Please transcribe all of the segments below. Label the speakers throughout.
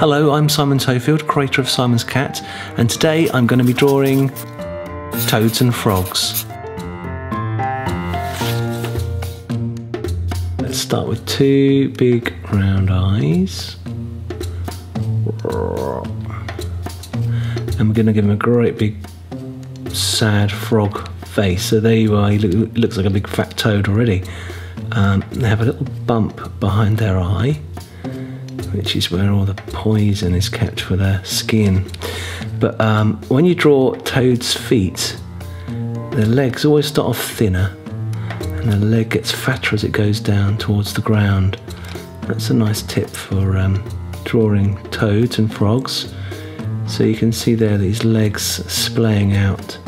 Speaker 1: Hello, I'm Simon Tofield, creator of Simon's Cat, and today I'm going to be drawing toads and frogs. Let's start with two big round eyes. And we're going to give him a great big sad frog face. So there you are, he looks like a big fat toad already. Um, they have a little bump behind their eye which is where all the poison is kept for their skin. But um, when you draw toad's feet, the legs always start off thinner and the leg gets fatter as it goes down towards the ground. That's a nice tip for um, drawing toads and frogs. So you can see there these legs splaying out.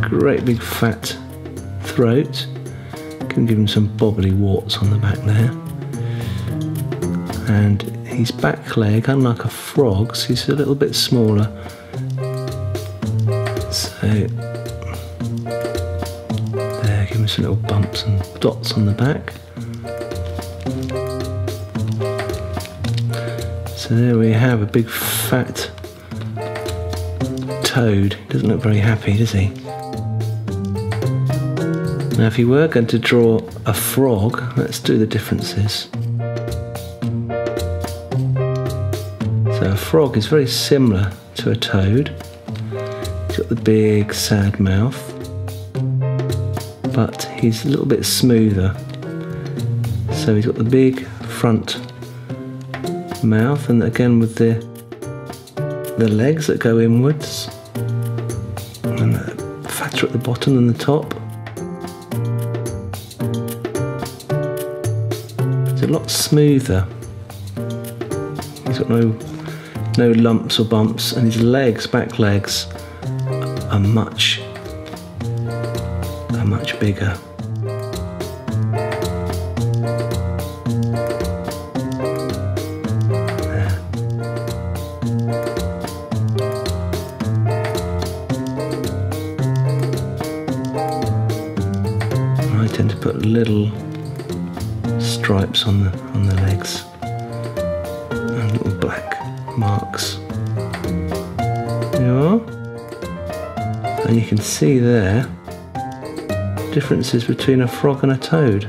Speaker 1: Great big fat throat. Can give him some bobbly warts on the back there and his back leg, unlike a frog's, he's a little bit smaller. So there, give him some little bumps and dots on the back. So there we have a big fat toad. Doesn't look very happy, does he? Now if you were going to draw a frog, let's do the differences. So a frog is very similar to a toad. He's got the big sad mouth, but he's a little bit smoother. So he's got the big front mouth and again with the the legs that go inwards and the fatter at the bottom than the top. It's a lot smoother. He's got no no lumps or bumps, and his legs, back legs, are much, are much bigger. I tend to put little stripes on the on the legs marks. Yeah. And you can see there differences between a frog and a toad.